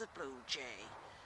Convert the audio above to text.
the blue jay.